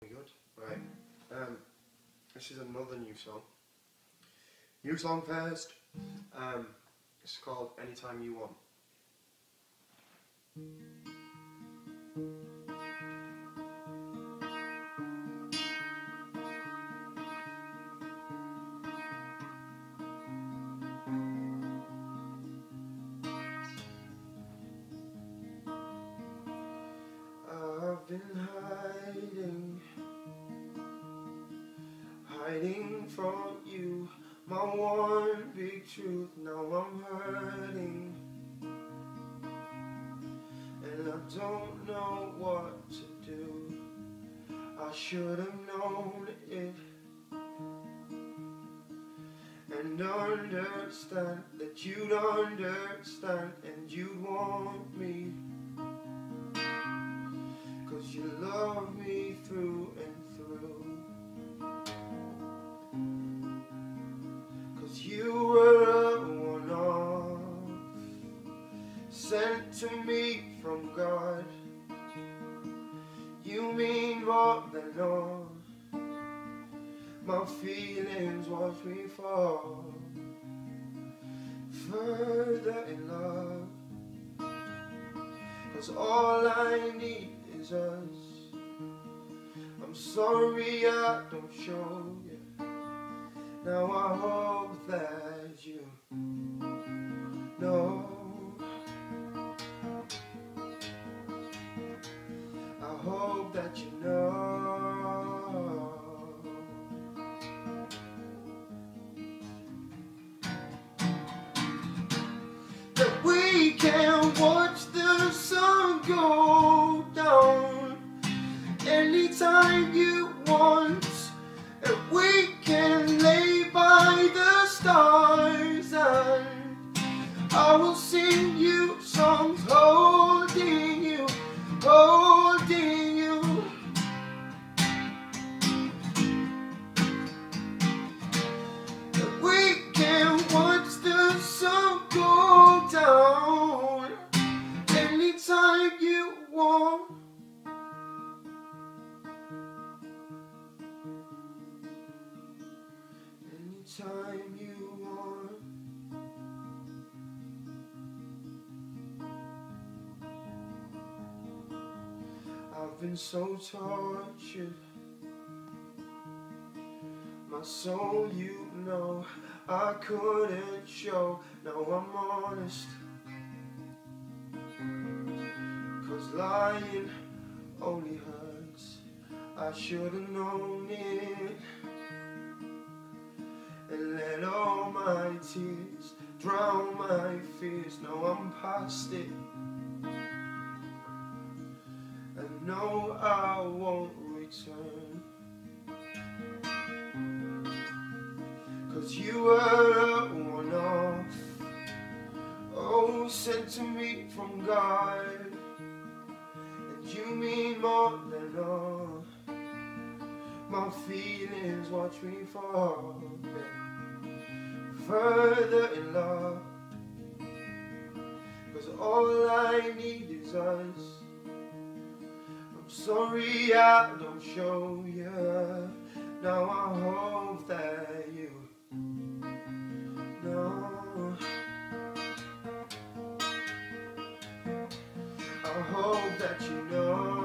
Good. Right. Um, this is another new song. New song first. Um, it's called Anytime You Want. I've been hiding, hiding from you, my one big truth. Now I'm hurting, and I don't know what to do. I should have known it, and understand that you'd understand and you'd want me. Cause you love me sent to me from God. You mean more than all. My feelings watch me fall further in love. Cause all I need is us. I'm sorry I don't show you. Now I hope that you I will sing you songs holding you, holding you. That we can watch the sun go down anytime you want. Anytime you been so tortured. My soul, you know, I couldn't show. Now I'm honest. Cause lying only hurts. I should've known it. And let all my tears drown my fears. Now I'm past it. No, I won't return. Cause you were a one off. Oh, sent to me from God. And you mean more than all. My feelings watch me fall further in love. Cause all I need is us. Sorry I don't show you. Now I hope that you know. I hope that you know.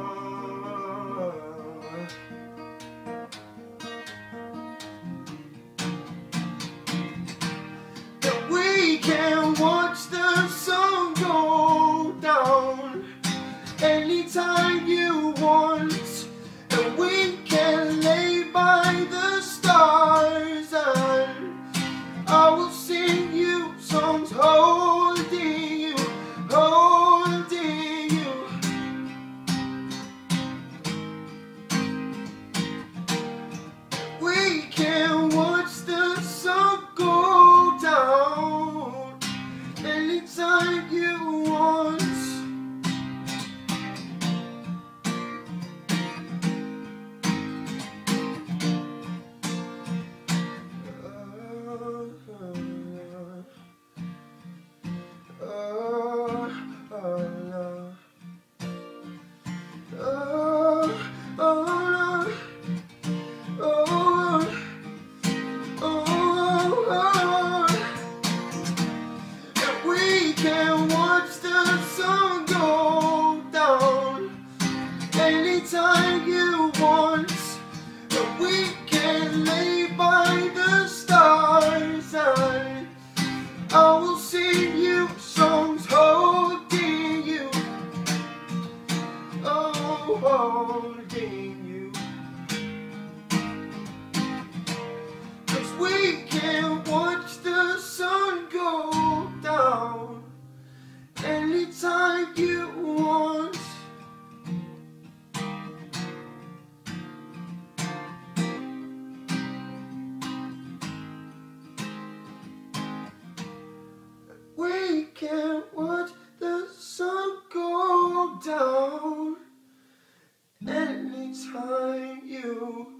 inside you. time you.